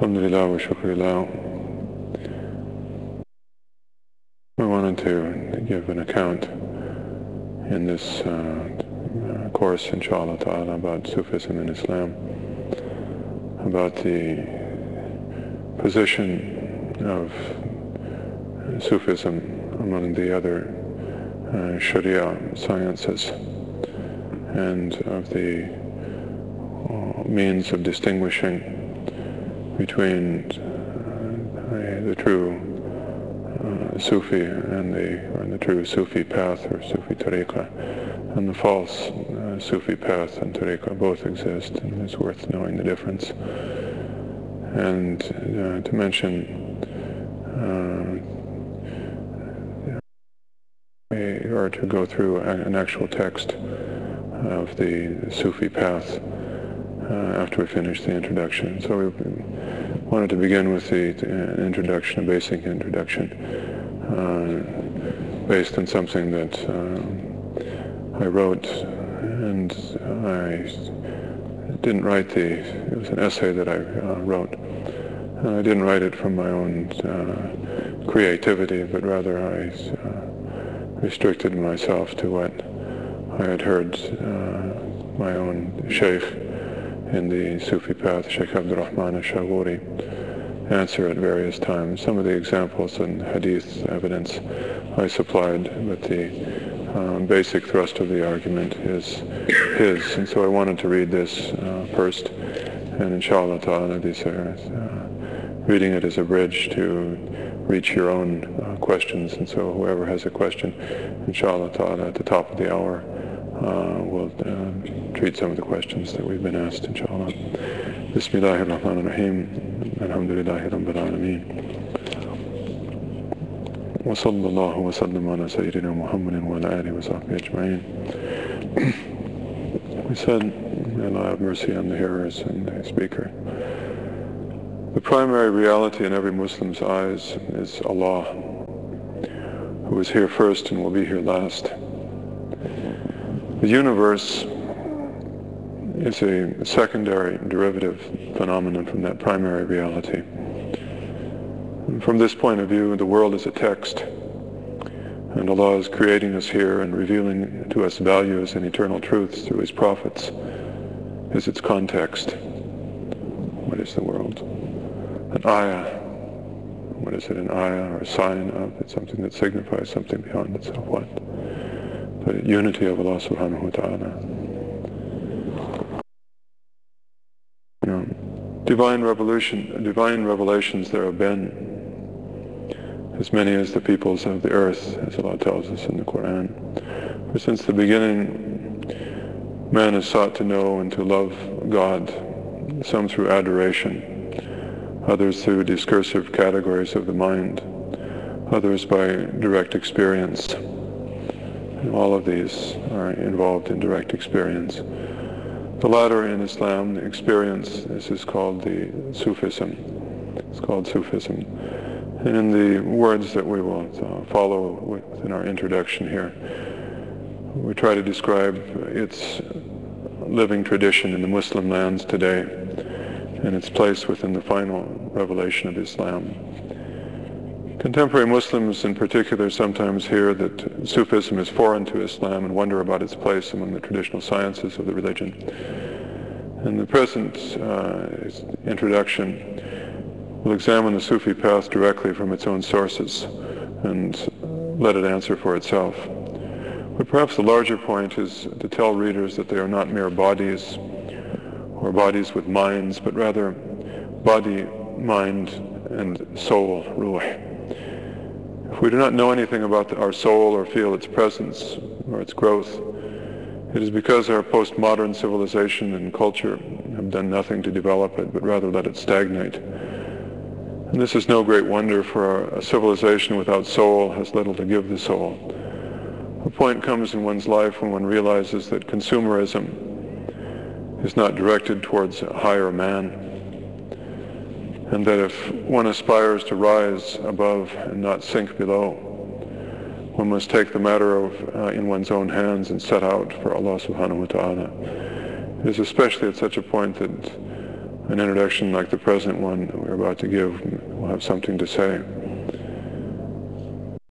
Alhamdulillah wa shukrillah. I wanted to give an account in this uh, course, inshallah ta'ala, about Sufism in Islam, about the position of Sufism among the other uh, Sharia sciences and of the uh, means of distinguishing between uh, the true uh, Sufi and the, the true Sufi path or Sufi tariqah and the false uh, Sufi path and tariqah both exist and it's worth knowing the difference. And uh, to mention or to go through an actual text of the Sufi path uh, after we finish the introduction. So we wanted to begin with the, the introduction, a basic introduction, uh, based on something that uh, I wrote, and I didn't write the, it was an essay that I uh, wrote. And I didn't write it from my own uh, creativity, but rather I uh, restricted myself to what I had heard my own sheikh in the Sufi path, Sheikh Abdul Rahman al-Shaghuri, answer at various times. Some of the examples and hadith evidence I supplied, but the um, basic thrust of the argument is his. And so I wanted to read this uh, first, and inshallah ta'ala, these are, uh, reading it as a bridge to reach your own uh, questions. And so whoever has a question, inshallah ta'ala, at the top of the hour, uh, we'll uh, treat some of the questions that we've been asked, inshallah. Bismillahir Rahmanir Rahim. Alhamdulillahi Rabbil Alameen. وصلى الله وسلم على سيدنا محمد وعلى آله وصحبه أجمعين. We said, may Allah have mercy on the hearers and the speaker. The primary reality in every Muslim's eyes is Allah, who is here first and will be here last. The universe is a secondary derivative phenomenon from that primary reality. And from this point of view, the world is a text, and Allah is creating us here and revealing to us values and eternal truths through His prophets is its context. What is the world? An ayah. What is it, an ayah or a sign of? It's something that signifies something beyond itself. What? The unity of Allah subhanahu wa ta'ala. You know, divine revolution, divine revelations there have been as many as the peoples of the earth, as Allah tells us in the Quran. For since the beginning, man has sought to know and to love God, some through adoration, others through discursive categories of the mind, others by direct experience. All of these are involved in direct experience. The latter in Islam, the experience, this is called the Sufism. It's called Sufism. And in the words that we will uh, follow within our introduction here, we try to describe its living tradition in the Muslim lands today and its place within the final revelation of Islam. Contemporary Muslims in particular sometimes hear that Sufism is foreign to Islam and wonder about its place among the traditional sciences of the religion. In the present uh, introduction, we'll examine the Sufi path directly from its own sources and let it answer for itself. But perhaps the larger point is to tell readers that they are not mere bodies or bodies with minds, but rather body, mind, and soul, ruh. If we do not know anything about our soul or feel its presence or its growth, it is because our postmodern civilization and culture have done nothing to develop it, but rather let it stagnate. And this is no great wonder, for a civilization without soul has little to give the soul. A point comes in one's life when one realizes that consumerism is not directed towards a higher man, and that if one aspires to rise above and not sink below, one must take the matter of, uh, in one's own hands and set out for Allah subhanahu wa ta'ala. It is especially at such a point that an introduction like the present one that we're about to give will have something to say.